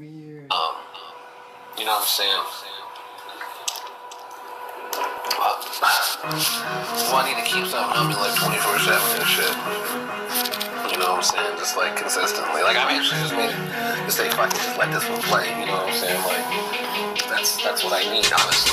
weird. Um, you know what I'm saying? Uh, well, I need to keep something on me like 24 7 and shit. You know what I'm saying? Just like consistently. Like, I'm actually just made it to say if I can just let this one play. You know what I'm saying? Like, that's that's what I need, honestly.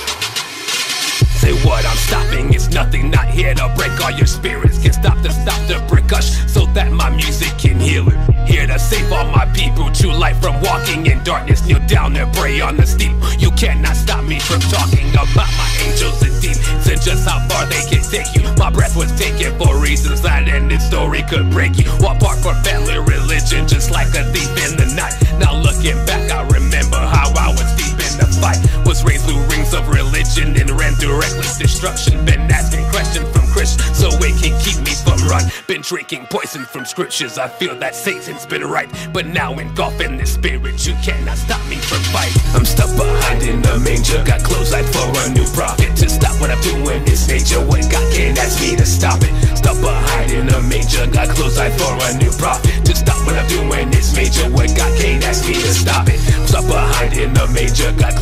Say what I'm stopping, it's nothing, not here to break all your spirits. Can stop to stop the percussion so that my music can heal it. Here to save all my people, true light from walking in darkness. Kneel down and pray on the steep. You cannot stop me from talking about my angels and demons and just how far they can take you. My breath was taken for reasons that ended story could break you. Walk apart from family, religion, just like a thief in through reckless destruction. Been asking questions from Christians so it can keep me from run. Been drinking poison from scriptures. I feel that Satan's been right, but now engulfed in this spirit, you cannot stop me from fight. I'm stuck behind in the manger. Got clothes eyed for a new prophet to stop what I'm doing. This nature, what God can't ask me to stop it. Stuck behind in the manger. Got clothes eyed for a new prophet to stop what I'm doing. This major, what God can't ask me to stop it. Stuck behind in the major. Got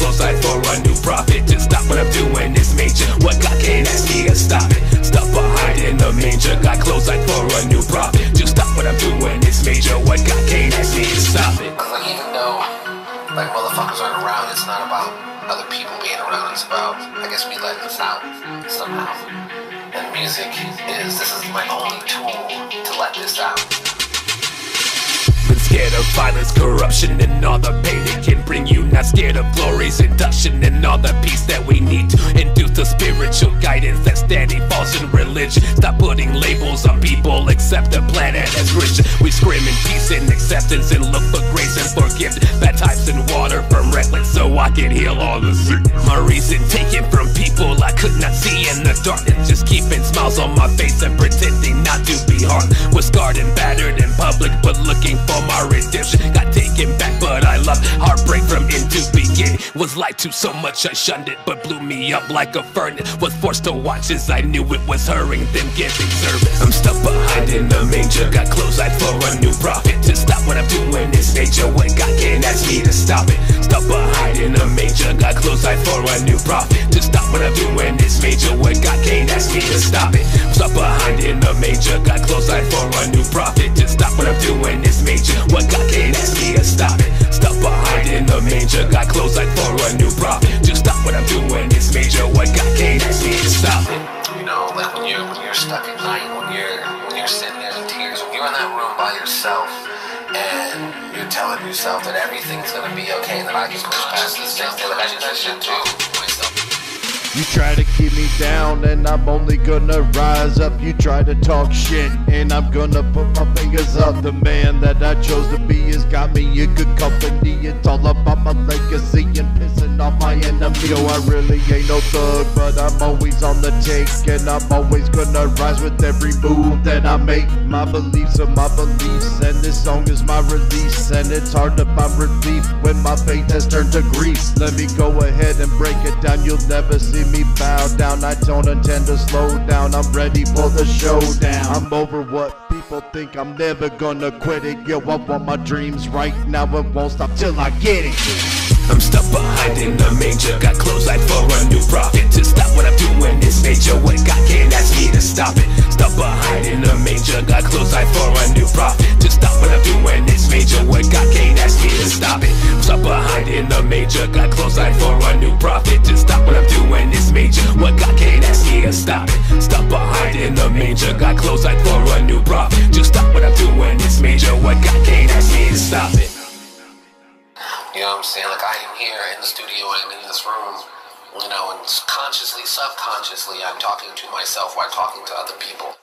motherfuckers aren't around, it's not about other people being around. It's about I guess me letting this out somehow. And music is this is my only tool to let this out. Scared of violence, corruption, and all the pain it can bring you. Not scared of glory's induction and all the peace that we need to induce the spiritual guidance that's steady falls in religion. Stop putting labels on people, accept the planet as Christian. We scream in peace and acceptance and look for grace and forgiveness. Bad types and reckless so I can heal all the sick. My reason taken from people I could not see in the darkness. Just keeping smiles on my face and pretending not to be harmed. Was scarred and battered in public, but looking for my redemption. Got taken back, but I love heartbreak from end to beginning. Was lied to so much I shunned it, but blew me up like a furnace. Was forced to watch as I knew it was hurting them giving service. I'm stuck behind in the manger, got clothes eyed for a new prophet. To stop what I'm doing is nature, what can't ask me to stop it. Stuck behind in the manger, got close eyed for a new prophet. To stop what I'm doing is major, what God can't ask me to stop it. Stuck behind in the major, got close eyed for a new prophet. To stop what I'm doing is major, what God can't ask me to stop it. Stuck behind in the manger, got clothes eyed for a new prophet. To stop what I'm doing is major, what God can't ask me to stop it. You know, like when you're when you're stuck at night, when you're when you're sitting there in tears, when you're in that room by yourself and you're telling yourself that everything's gonna be okay, and that I can push past this thing, like I do shit too. You try to keep me down, and I'm only gonna rise up. You try to talk shit, and I'm gonna put my fingers up. The man that I chose to be has got me in good company. It's all about my legacy and pissing off my enemy. Yo, I really ain't no thug, but I'm always on the take, and I'm always gonna rise with every move that I make. My beliefs are my beliefs, and this song is my release. And it's hard to find relief when my faith has turned to grief. Let me go ahead and break it down. You'll never see me bow down. I don't intend to slow down. I'm ready for the showdown. I'm over what people think. I'm never gonna quit it. Yo, I want my dreams right now. It won't stop till I get it. I'm stuck behind in the manger. Got clothes eyed for a new prophet. To stop what I'm doing is nature. What God can't ask me to stop it. Stuck behind in the manger. Got clothes eyed for a new prophet. To stop what I'm doing is major. What God can't ask me to stop it. Stuck behind in the major. Got clothes eyed for a new What God can't ask me to stop it. Stuck behind in the manger. Got clothes eyed for a new prophet. Just stop what I'm doing is major. What God can't ask me to stop it. You know what I'm saying? Like I am here in the studio, I'm in this room, you know, and consciously, subconsciously, I'm talking to myself while talking to other people.